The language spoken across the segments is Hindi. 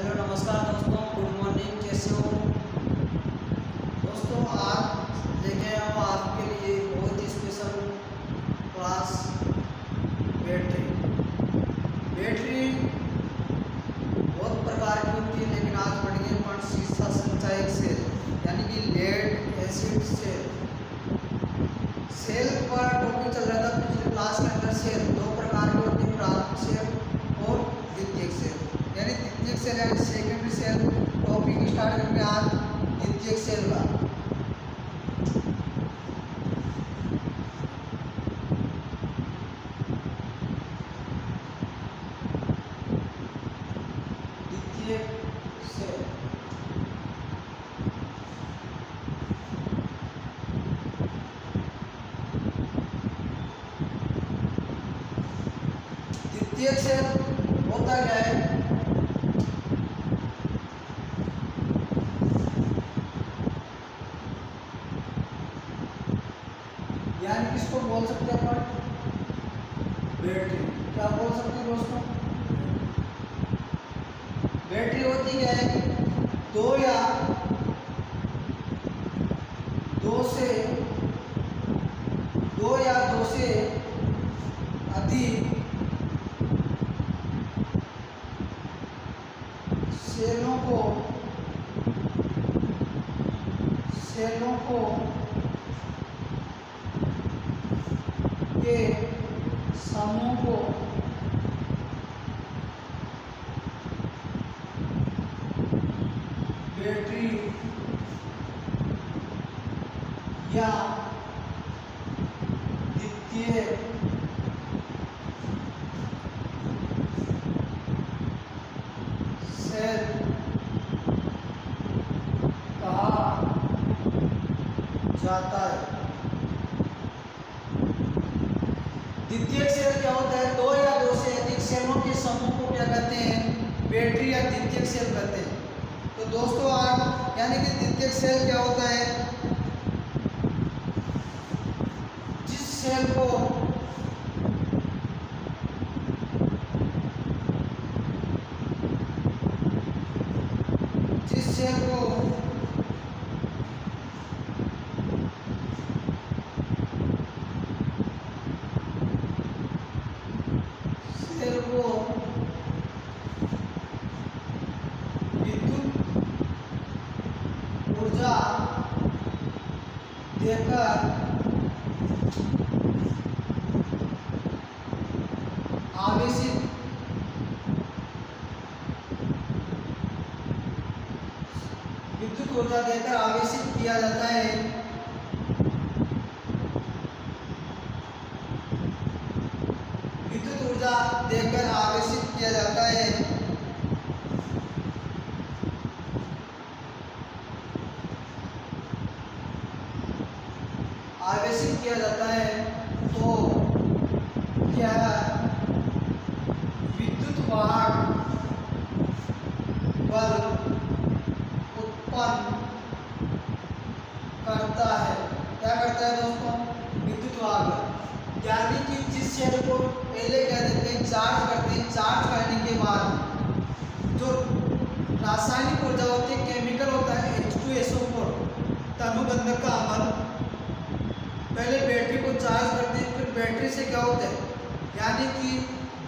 हेलो, नमस्कार दोस्तों गुड मॉर्निंग कैसे हो? दोस्तों, आज लेके आया हूँ आपके लिए बहुत ही स्पेशल क्लास बैटरी। बैटरी बहुत प्रकार की होती है, लेकिन आज पढ़ेंगे अपन शीशा संचायक सेल, यानी कि लेड एसिड सेल। सेल पर टॉपिक चल रहा था, पिछले क्लास के अंदर सेल दो प्रकार की होती है प्राथमिक सेल और द्वितीयक सेल सेल यानी सेकेंडरी सेल टॉपिक स्टार्ट करेंगे आज द्वितीय सेल का द्वितीयक सेल। होता क्या है यानी किसको बोल सकते हैं अपन बैटरी क्या बोल सकते हैं दोस्तों बैटरी होती क्या है दो या दो से दो या दो से अधिक सेलों को सेलों को के समूह को बैटरी या द्वितीय सेल कहा जाता है द्वितीयक सेल क्या होता है दो या दो से अधिक सेलों के समूह को क्या कहते हैं बैटरी या द्वितीयक सेल कहते हैं तो दोस्तों आप यानी कि द्वितीयक सेल क्या होता है जिस सेल को जिस सेल को सेल को विद्युत ऊर्जा देकर आवेशित विद्युत ऊर्जा देकर आवेशित किया जाता है। विद्युत ऊर्जा देकर आवेशित किया जाता है। आवेशित किया जाता है तो क्या विद्युत वाहक बल उत्पन्न करता है। क्या करता है दोस्तों? विद्युत वाहक यानी कि जिस सेल को पहले कह देते हैं चार्ज करते हैं चार्ज करने के बाद जो रासायनिक ऊर्जा होती है केमिकल होता है H two S O four तनुबंधक का अमल। पहले बैटरी को चार्ज करते हैं, फिर बैटरी से क्या होता है? यानी कि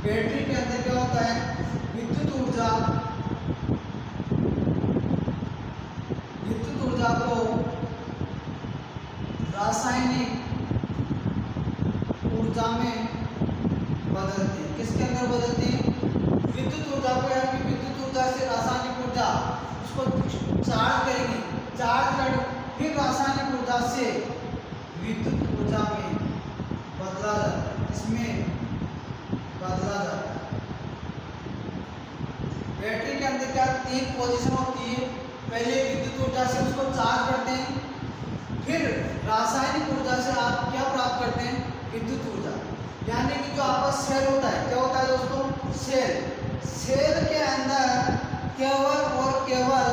बैटरी के अंदर क्या होता है? विद्युत ऊर्जा विद्युत ऊर्जा को रासायनिक ऊर्जा में बदलते हैं। किसके अंदर बदलते हैं? विद्युत ऊर्जा को यानी विद्युत ऊर्जा से रासायनिक ऊर्जा, उसको चार्ज करेंगे। चार्ज कर फिर रासायनिक ऊर्जा से विद्युत ऊर्जा में बदला जाता है। इसमें बदला जाता है। बैटरी के अंदर क्या तीन पोजीशन होती है? पहले विद्युत ऊर्जा से उसको चार्ज करते हैं। फिर रासायनिक ऊर्जा से आप क्या प्राप्त करते हैं? विद्युत ऊर्जा। यानी कि जो आपका सेल होता है, क्या होता है दोस्तों? सेल। सेल के अंदर केवल और केवल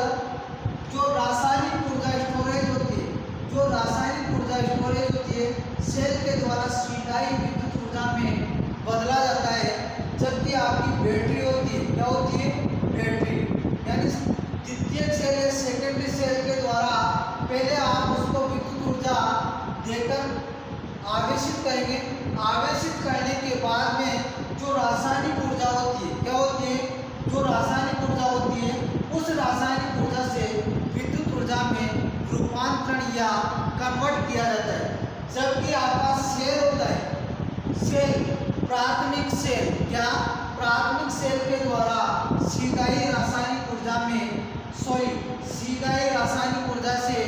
जो रासायनिक ऊर्जा स्टोरेज होती है, जो रासायनिक ऊर्जा स्टोरेज होती है, सेल के द्वारा सीधा ही विद्युत ऊर्जा में बदला जाता है, जबकि आपकी बैटरी होती है, क्या होती है? बैटरी। यानी द्वितीय सेल या सेकेंडरी सेल के द्वारा पहले आप उसको विद्युत ऊर्जा देकर आवेशित करेंगे। आवेशित करने के बाद में जो रासायनिक ऊर्जा होती है, क्या होती है? जो रासायनिक ऊर्जा होती है, उस रासायनिक ऊर्जा से विद्युत ऊर्जा में रूपांतरण या कन्वर्ट किया जाता है। जबकि आपका सेल होता है, सेल, प्राथमिक सेल, क्या? प्राथमिक सेल के द्वारा सीधा ही रासायनिक ऊर्जा में सॉरी सीधा ही रासायनिक ऊर्जा से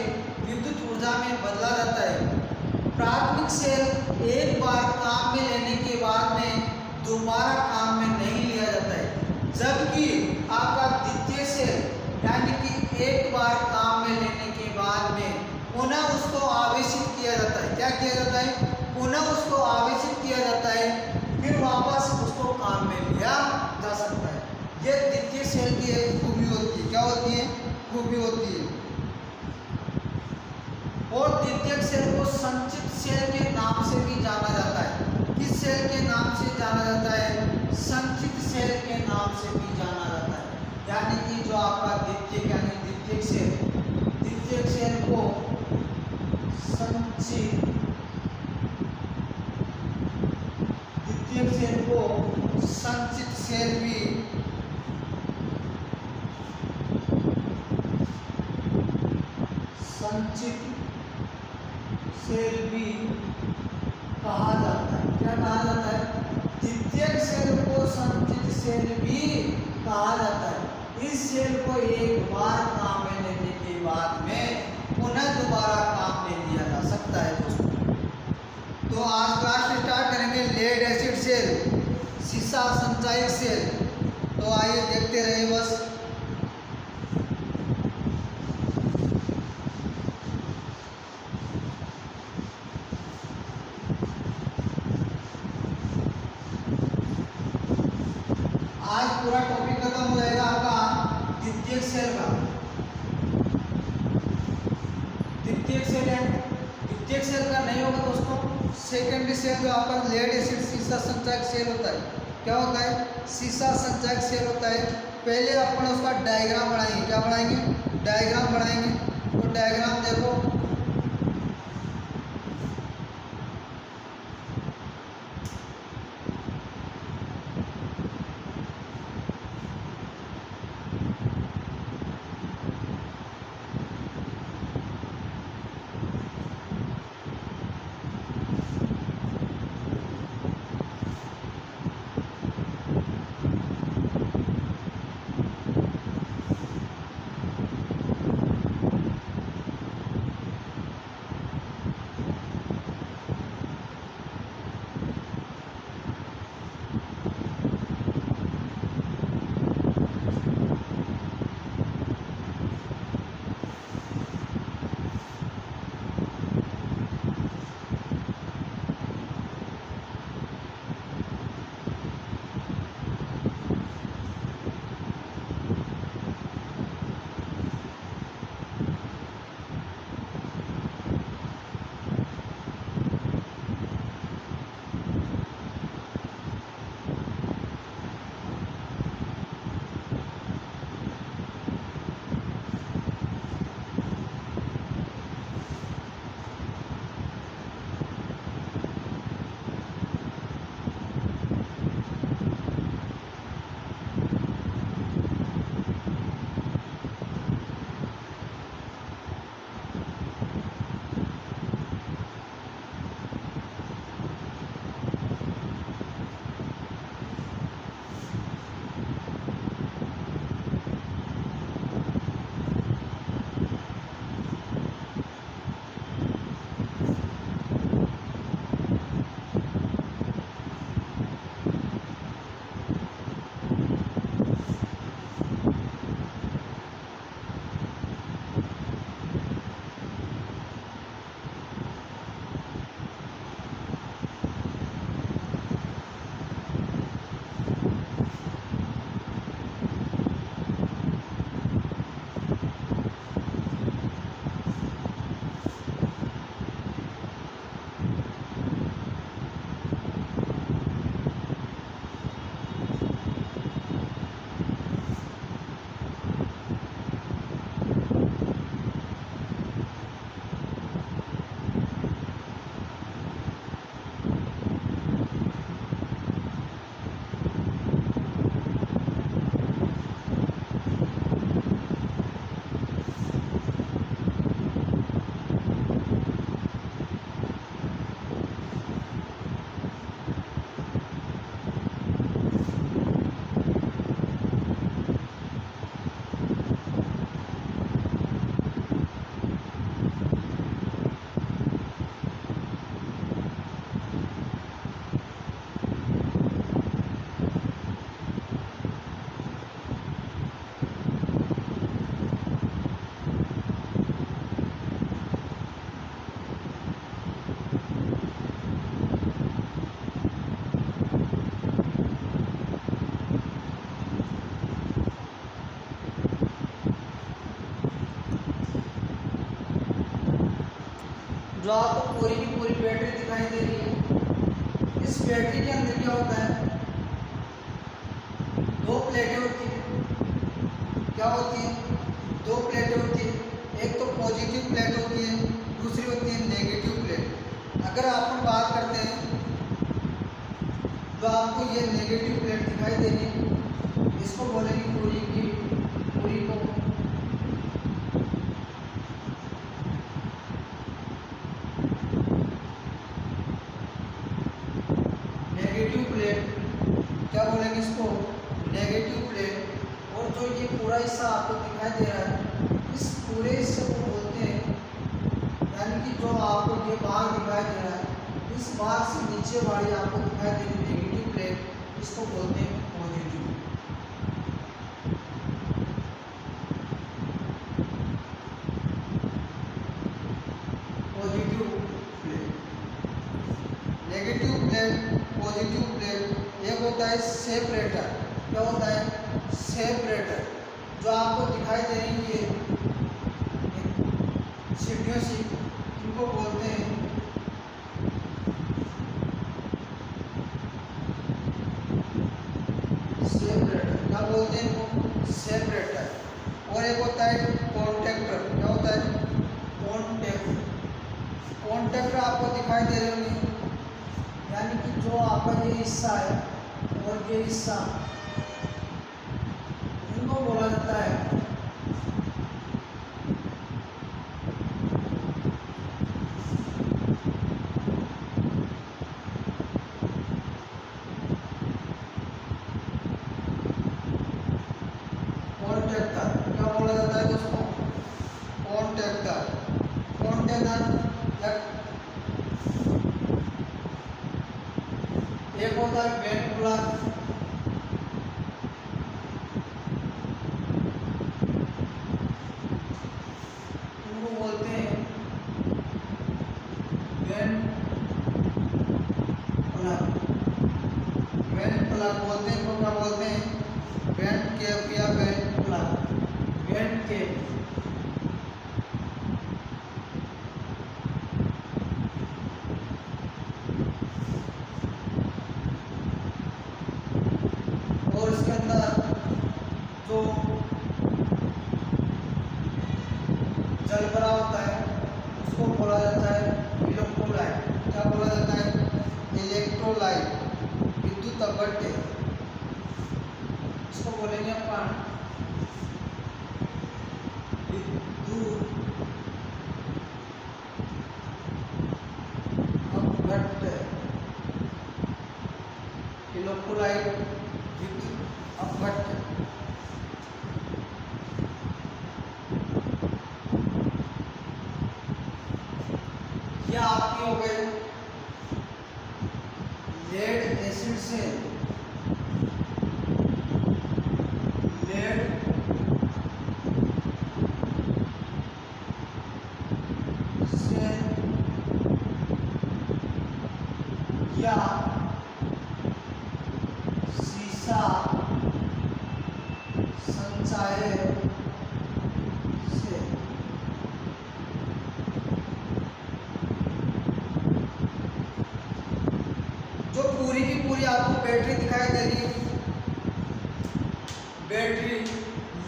विद्युत ऊर्जा में बदला जाता है। प्राथमिक सेल एक बार काम में लेने के बाद में दोबारा काम में नहीं लिया जाता है। जबकि आपका द्वितीय सेल, यानी कि एक बार काम में लेने के बाद में पुनः उसको आवेशित किया जाता है। क्या किया जाता है? पुनः उसको आवेशित किया जाता है, फिर वापस उसको काम में लिया जा सकता है। ये द्वितीय सेल की खूबी होती है। क्या होती है? खूबी होती है। और द्वितीय सेल को संचित सेल के नाम से भी जाना जाता है। किस सेल के नाम से जाना जाता है? संचित सेल के नाम से भी जाना जाता है। यानी कि जो आपका द्वितीय यानी द्वितीय सेल द्वितीय सेल को संचित द्वितीय सेल को संचित सेल भी संचित सेल भी कहा जाता है क्या कहा जाता है द्वितीय सेल को संचित सेल भी कहा जाता है। इस सेल को एक बार काम में लेने के बाद में पुनः दोबारा काम में लिया जा सकता है दोस्तों। तो आज क्लास स्टार्ट करेंगे लेड एसिड सेल सीसा संचायक सेल तो आइए देखते रहिए बस आज पूरा टॉपिक खत्म हो जाएगा आपका द्वितीय सेल का द्वितीय सेल है द्वितीय सेल का नहीं होगा दोस्तों सेकेंडरी सेल जो आपका लेड एसिड सीसा संचायक सेल होता है। क्या होता है? सीसा संचायक सेल होता है। पहले अपन उसका डायग्राम बनाएँगे। क्या बनाएँगे? डायग्राम बनाएँगे। तो डायग्राम देखो जो आपको पूरी की पूरी बैटरी दिखाई दे रही है। इस बैटरी के अंदर क्या होता है? दो प्लेटें होती हैं। क्या होती है? दो प्लेटें होती है। एक तो पॉजिटिव प्लेट होती है, दूसरी होती है नेगेटिव प्लेट अगर आप बात करते हैं तो आपको ये नेगेटिव प्लेट दिखाई दे रही है इसको बोलेंगे पूरी की पूरी को नेगेटिव प्लेट क्या बोलेंगे इसको नेगेटिव प्लेट और जो ये पूरा हिस्सा आपको दिखाई दे रहा है। इस पूरे हिस्से को बोलते हैं, यानी कि जो आपको ये भाग दिखाई दे रहा है, इस भाग से नीचे वाली आपको दिखाई दे रही नेगेटिव प्लेट इसको बोलते हैं positive positive plate negative plate positive plate एक होता है क्या होता है सेपरेटर जो आपको दिखाई दे रही है सीढ़ियों से इनको बोलते हैं सेपरेटर क्या बोलते हैं इनको सेपरेटर और एक होता है कॉन्टेक्टर क्या होता है कॉन्टेक्टर कॉन्टेक्टर आपको दिखाई दे रहे होंगे। यानी कि जो आपका ये हिस्सा है, और ये हिस्सा, इनको बोला है कॉन्ट्रैक्टर क्या बोला जाता है दोस्तों कॉन्ट्रैक्टर कॉन्टेनर एक होता है वेंट प्लग इनको बोलते हैं वेंट प्लग वेंट प्लग बोलते हैं इनको क्या बोलते हैं? वेंट केप या वेंट प्लग वेंट केप और इसके अंदर जो जल भरा होता है उसको बोला जाता है इलेक्ट्रोलाइट क्या बोला जाता है इलेक्ट्रोलाइट विद्युत अपट्य इसको बोलेंगे अपन विद्युत अपघट्य इलेक्ट्रोलाइट विद्युत अपघट्य ये आपकी हो गई? लेड एसिड से। लेड से या सीसा संचाय से जो पूरी की पूरी आपको बैटरी दिखाई दे रही है बैटरी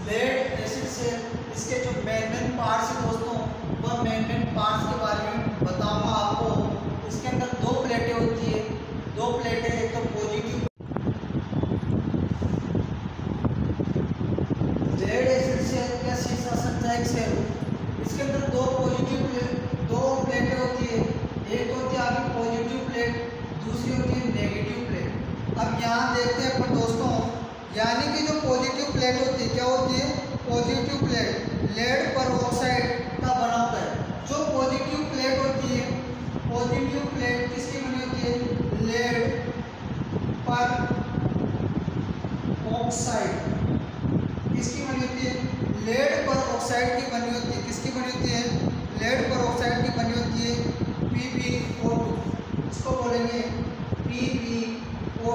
लेड एसिड से इसके जो मेन मेन पार्ट्स हैं दोस्तों वह मेन मेन पार्ट्स के बारे में बताऊँगा आपको इसके अंदर दो प्लेटें होती है दो प्लेटें एक तो पॉजिटिव। लेड एसिड से या सीसा संचायक से इसके अंदर दो पॉजिटिव प्लेट दो प्लेटें होती है। एक होती है आपकी पॉजिटिव प्लेट, दूसरी होती है नेगेटिव प्लेट। अब यहाँ देखते हैं अपन दोस्तों, यानी कि जो पॉजिटिव प्लेट होती है, क्या होती है? Positive plate. लेड पर ऑक्साइड का बना होता है जो पॉजिटिव प्लेट होती है पॉजिटिव प्लेट किसकी बनी होती है लेड पर ऑक्साइड किसकी बनी होती है लेड पर ऑक्साइड की बनी होती है किसकी बनी होती है लेड पर ऑक्साइड की बनी होती है PbO2 इसको बोलेंगे PbO2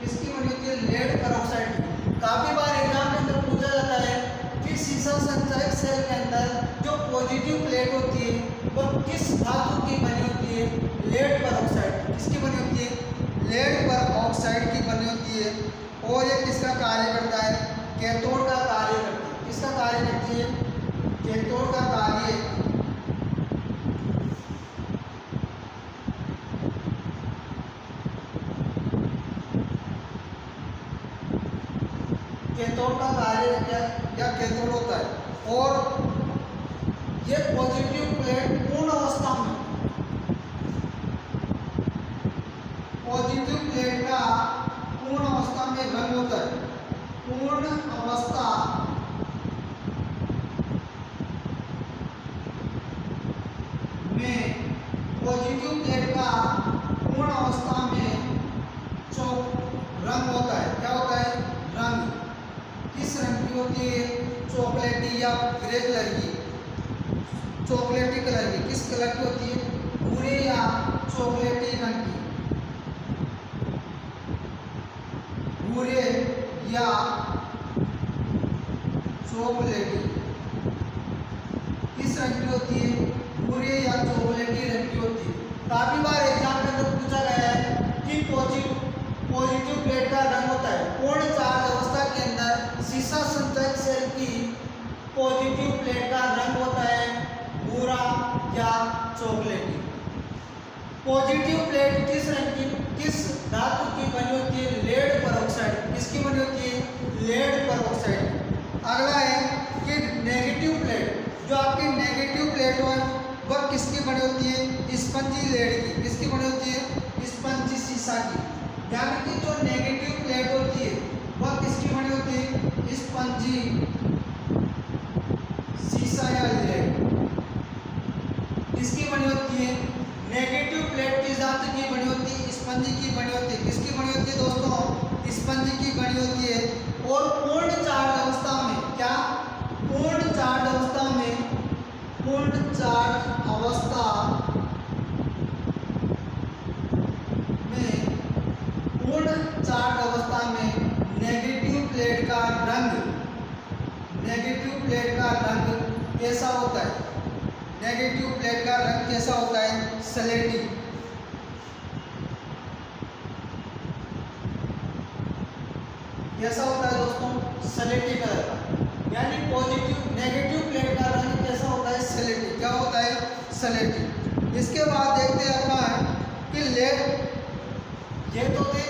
किसकी बनी होती है लेड पर ऑक्साइड की काफ़ी बार एग्ज़ाम के अंदर पूछा जाता है कि सीसा संचायक सेल के अंदर जो पॉजिटिव प्लेट होती है, वह किस धातु की बनी होती है? लेड पर ऑक्साइड किसकी बनी होती है? लेड पर ऑक्साइड की बनी होती है। और ये किसका कार्य करता है? कैथोड का कार्य करती है। किसका कार्य करती है? कैथोड का कार्य कैथोड का कार्य क्या या कैथोड होता है और ये पॉजिटिव प्लेट पूर्ण अवस्था में पॉजिटिव प्लेट का पूर्ण अवस्था में रंग होता है पूर्ण अवस्था में पॉजिटिव प्लेट का पूर्ण अवस्था में जो रंग होता है। क्या होता है? रंग। किस रंग की होती है? चॉकलेटी या ग्रे कलर की। चॉकलेटी कलर की। किस कलर की होती है? भूरे या चॉकलेटी रंग की। भूरे या चॉकलेटी। किस रंग की होती है? भूरे या चॉकलेटी रंग की होती। है काफ़ी बार एग्ज़ाम में तो पूछा गया है कि पॉजिटिव पॉजिटिव प्लेट का रंग होता है। पूर्ण चार्ज अवस्था के अंदर सीसा संचयक सेल की पॉजिटिव प्लेट का रंग होता है भूरा या चॉकलेटी पॉजिटिव प्लेट किस रंग की, किस धातु की बनी होती है लेड पर किसकी बनी होती है लेड पर अगला है कि नेगेटिव प्लेट जो आपकी नेगेटिव प्लेट हो वह किसकी बड़ी होती है स्पंजी लेड की, किसकी बड़ी होती है? स्पंजी शीशा की। यानी कि जो नेगेटिव प्लेट होती है, वह किसकी बड़ी होती है? स्पंजी सीसा या लेड किसकी बनी होती है नेगेटिव प्लेट किस धातु की बनी होती है स्पंजी की बनी होती है किसकी बनी होती है दोस्तों स्पंजी की बनी होती है और पूर्ण चार्ज अवस्था में क्या पूर्ण चार्ज अवस्था में पूर्ण चार्ज अवस्था में पूर्ण चार्ज अवस्था में नेगेटिव प्लेट का रंग नेगेटिव प्लेट का रंग कैसा होता है? नेगेटिव प्लेट का रंग कैसा होता है? सलेटी कैसा होता है दोस्तों? सलेटी कलर का यानी पॉजिटिव नेगेटिव प्लेट का रंग कैसा होता है? सलेटी क्या होता है? सलेटी इसके बाद देखते हैं अपना कि लेड ये तो थे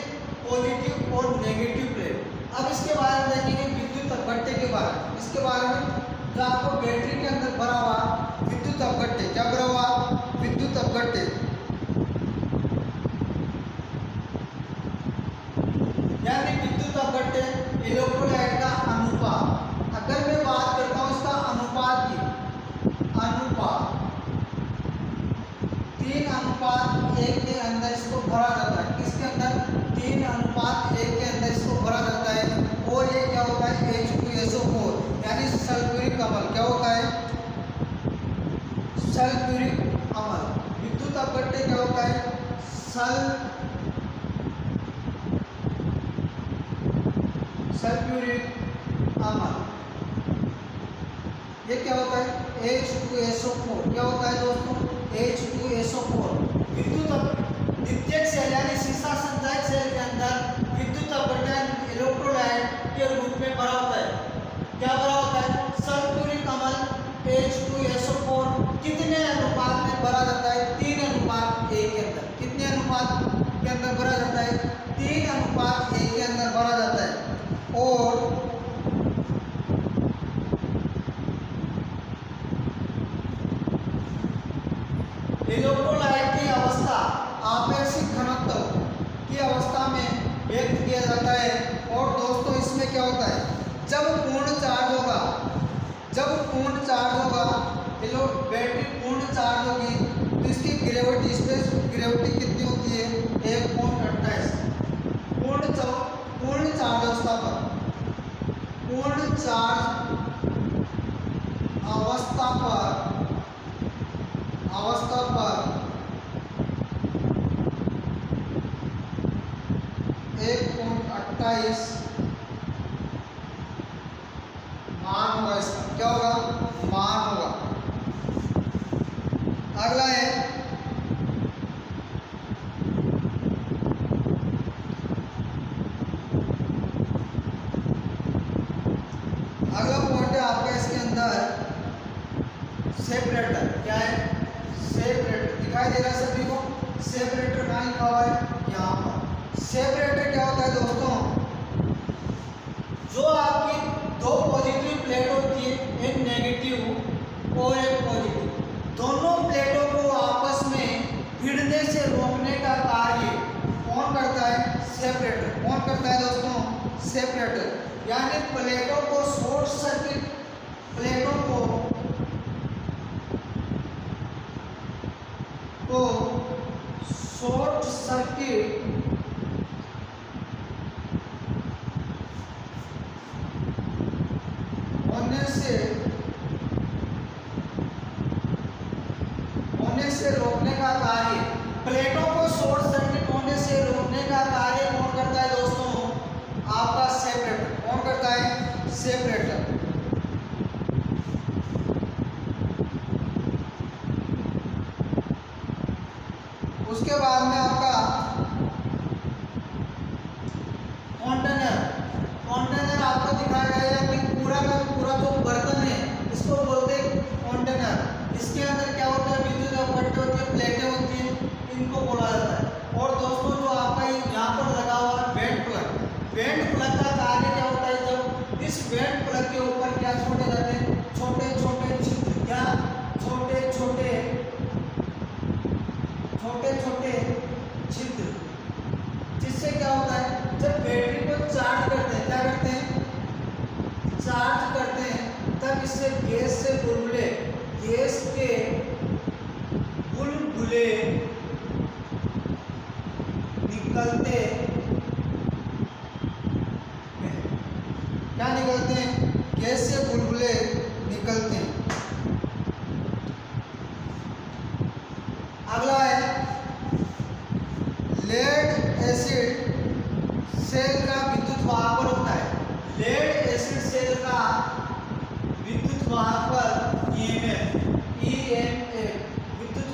पॉजिटिव और नेगेटिव प्लेट अब इसके बारे में देखेंगे विद्युत अपघट्टे के बारे में. इसके बारे में जो आपको बैटरी के अंदर भरा हुआ विद्युत अपघट्टे क्या भरा हुआ विद्युत अपघट्टे यानी विद्युत अपघट्टे इलेक्ट्रोलाइट का अनुपात। अगर मैं बात करता हूँ इसका अनुपात की, अनुपात। तीन अनुपात एक के अंदर इसको भरा जाता है। किसके अंदर? तीन अनुपात एक के अंदर इसको भरा जाता है। और ये क्या होता है? H two S O four यानी सल्फ्यूरिक अमल, क्या होता है? सल्फ्यूरिक अमल। विद्युत अपघट्टे क्या होता है? सल सल्फ्यूरिक अमल। ये क्या होता है? H two S O four क्या होता है दोस्तों? H two S O four विद्युत द्वितीयक सेल यानी सीसा संचायक सेल के अंदर विद्युत अपघटन इलेक्ट्रोलाइट के रूप में भरा होता है। क्या भरा होता है एच टू फोर कितने अनुपात में भरा जाता है? तीन अनुपात के अंदर। कितने अनुपात के अंदर भरा जाता है? तीन अनुपात ए के अंदर भरा जाता है। और इलेक्ट्रोलाइट चार्ज अवस्था पर अवस्था पर। एक पॉइंट अट्ठाईस। मान होगा क्या होगा? मान होगा अगला है circuit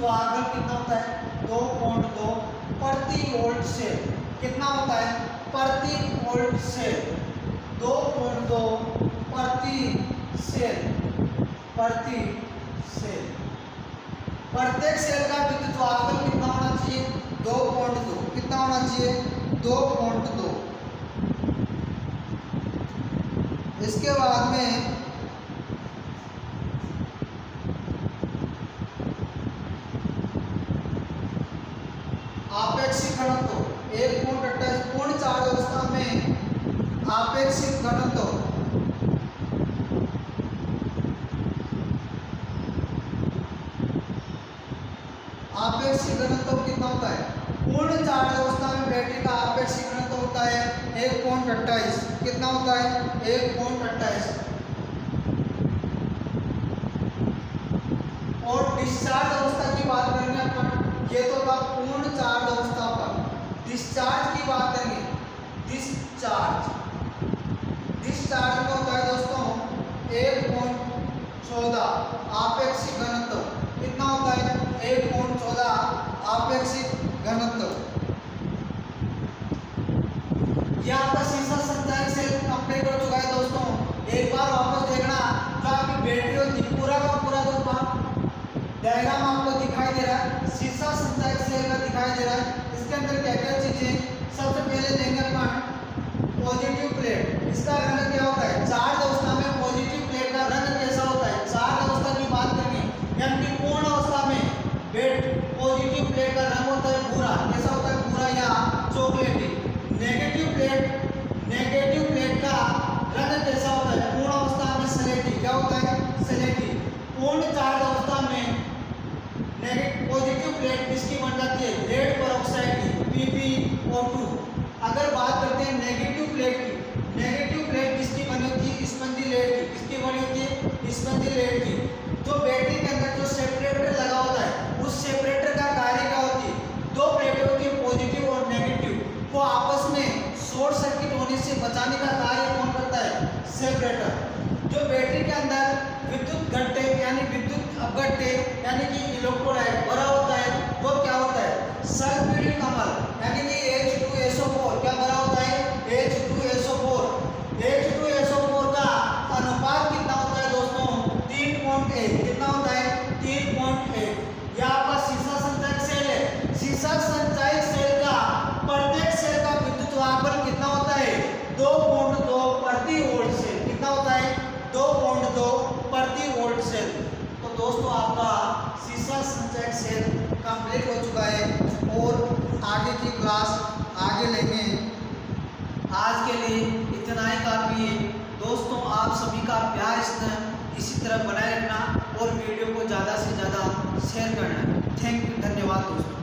तो कितना होता है? दो पॉइंट दो प्रति वोल्ट से। कितना होता है? प्रति वोल्ट से। दो पॉइंट दो प्रति सेल प्रति सेल प्रत्येक सेल का विद्युत वाहकल कितना होना चाहिए? दो पॉइंट दो। कितना होना चाहिए? दो पॉइंट दो। इसके बाद में आपेक्षिक घनत्व आपेक्षिक घनत्व कितना होता है। पूर्ण चार्ज अवस्था में बैटरी का आपेक्षिक घनत्व होता है एक पॉइंट अट्ठाईस। कितना होता है? एक पॉइंट अट्ठाईस। और डिस्चार्ज अवस्था की बात करेंगे अपन, ये तो था पूर्ण चार्ज अवस्था पर। डिस्चार्ज की बात करेंगे। डिस्चार्ज स्टार्टिंग में होता है दोस्तों, एक पॉइंट चौदह, आपेक्षिक घनत्व। कितना होता है? एक पॉइंट चौदह, आपेक्षिक घनत्व। यह आपका शीशा संचालक से कंप्लीट हो चुका है दोस्तों। एक बार वापस देखना जो आपकी बैटरी होती है पूरा का पूरा जो डायग्राम आपको दिखाई दे रहा है शीशा संचालक सेल का दिखाई दे रहा है, इसके अंदर क्या क्या चीज़ें सबसे पहले देंगे पार्ट इसका क्या होता है? चार्ज और सल्फ्यूरिक यानी कि H2SO4 क्या भरा होता है? H2SO4 H2SO4 का अनुपात कितना होता है दोस्तों? 3.1 कितना होता है? 3.1 यह आपका संचयक सेल है। संचयक सेल का प्रत्येक सेल का विद्युत वाहक कितना होता है? 2.2 प्रति वोल्ट सेल कितना होता है? 2.2 प्रति वोल्ट सेल तो दोस्तों, आपका सीसा संचयक सेल कंप्लीट हो चुका है। क्लास आगे लेंगे आज के लिए इतना ही काफ़ी है। दोस्तों, आप सभी का प्यार इसी तरह बनाए रखना और वीडियो को ज़्यादा से ज़्यादा शेयर करना। थैंक यू धन्यवाद दोस्तों।